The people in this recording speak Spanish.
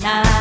Nada.